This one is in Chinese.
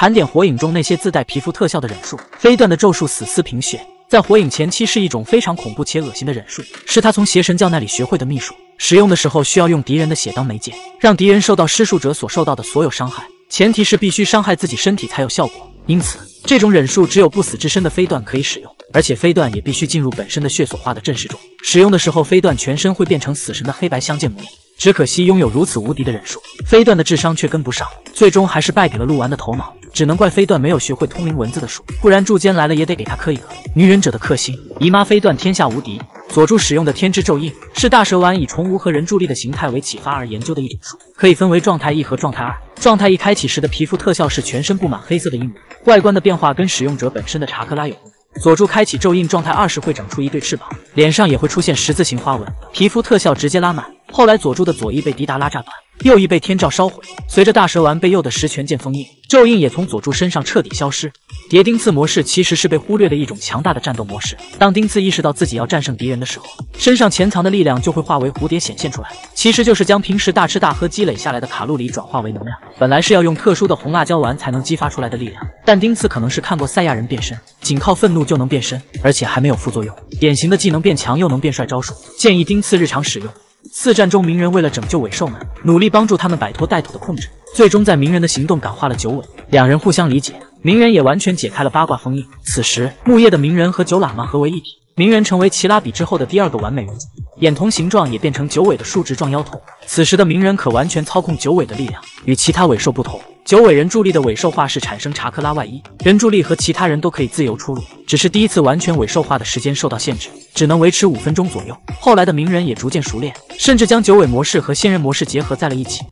盘点火影中那些自带皮肤特效的忍术，飞段的咒术死丝贫血，在火影前期是一种非常恐怖且恶心的忍术，是他从邪神教那里学会的秘术。使用的时候需要用敌人的血当媒介，让敌人受到施术者所受到的所有伤害，前提是必须伤害自己身体才有效果。因此，这种忍术只有不死之身的飞段可以使用，而且飞段也必须进入本身的血所化的阵势中。使用的时候，飞段全身会变成死神的黑白相间模样。只可惜拥有如此无敌的忍术，飞段的智商却跟不上，最终还是败给了鹿丸的头脑。只能怪飞段没有学会通灵文字的术，不然柱间来了也得给他磕一个。女忍者的克星，姨妈飞段天下无敌。佐助使用的天之咒印是大蛇丸以虫无和人柱力的形态为启发而研究的一种术，可以分为状态一和状态二。状态一开启时的皮肤特效是全身布满黑色的阴影，外观的变化跟使用者本身的查克拉有关。佐助开启咒印状态二时会长出一对翅膀，脸上也会出现十字形花纹，皮肤特效直接拉满。后来佐助的左翼被迪达拉炸断。右翼被天照烧毁，随着大蛇丸被右的十全剑封印，咒印也从佐助身上彻底消失。叠钉刺模式其实是被忽略的一种强大的战斗模式。当钉刺意识到自己要战胜敌人的时候，身上潜藏的力量就会化为蝴蝶显现出来，其实就是将平时大吃大喝积累下来的卡路里转化为能量。本来是要用特殊的红辣椒丸才能激发出来的力量，但丁次可能是看过赛亚人变身，仅靠愤怒就能变身，而且还没有副作用，典型的技能变强又能变帅招数，建议丁次日常使用。四战中，鸣人为了拯救尾兽们，努力帮助他们摆脱带土的控制，最终在鸣人的行动感化了九尾，两人互相理解，鸣人也完全解开了八卦封印。此时，木叶的鸣人和九喇嘛合为一体，鸣人成为奇拉比之后的第二个完美人，眼瞳形状也变成九尾的竖直状妖头。此时的鸣人可完全操控九尾的力量，与其他尾兽不同。九尾人柱力的尾兽化是产生查克拉外衣，人柱力和其他人都可以自由出入，只是第一次完全尾兽化的时间受到限制，只能维持五分钟左右。后来的鸣人也逐渐熟练，甚至将九尾模式和仙人模式结合在了一起。